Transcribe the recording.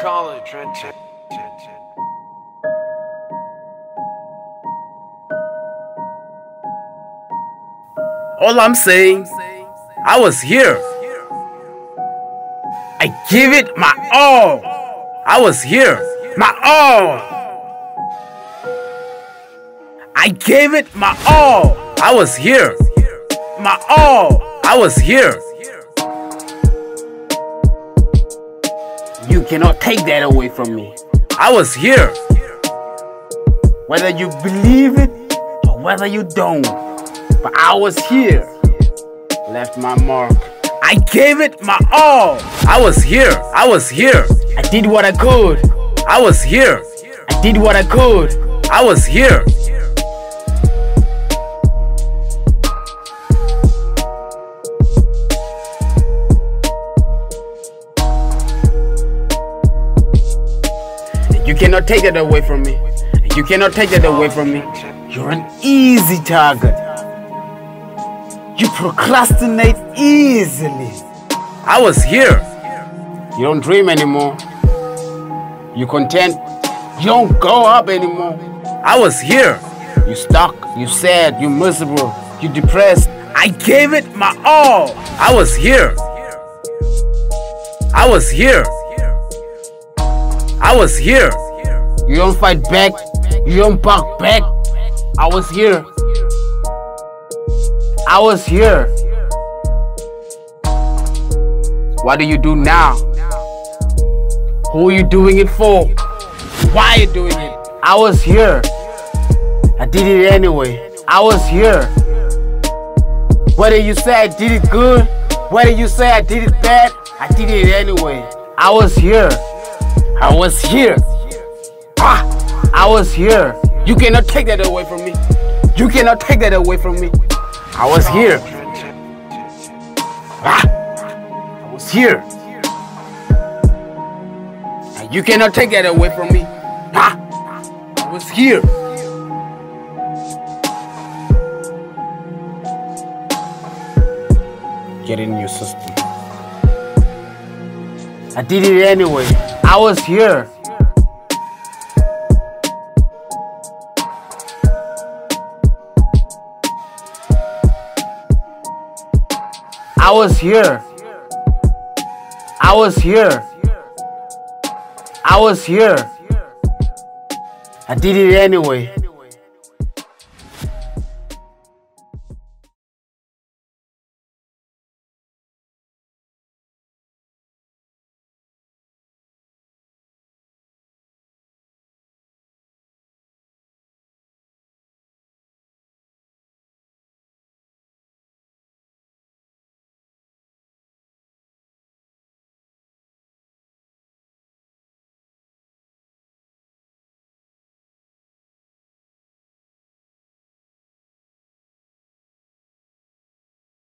College. All I'm saying, I was here. I give it my all. I was here, my all. I gave it my all. I was here, my all. I was here. Cannot take that away from me. I was here. Whether you believe it or whether you don't. But I was here. Left my mark. I gave it my all. I was here. I was here. I did what I could. I was here. I did what I could. I was here. You cannot take that away from me. You cannot take that away from me. You're an easy target. You procrastinate easily. I was here. You don't dream anymore. You content. You don't go up anymore. I was here. You stuck. You sad. You miserable. You depressed. I gave it my all. I was here. I was here. I was here. You don't fight back. You don't back back. I was here. I was here. What do you do now? Who are you doing it for? Why are you doing it? I was here. I did it anyway. I was here. Whether you say I did it good, whether you say I did it bad, I did it anyway. I was here. I was here. Ah, I was here. You cannot take that away from me. You cannot take that away from me. I was here. Ah, I was here. You cannot take that away from me. Ah, I was here. Get in your system. I did it anyway. I was here. I was here. I was here. I was here. I did it anyway.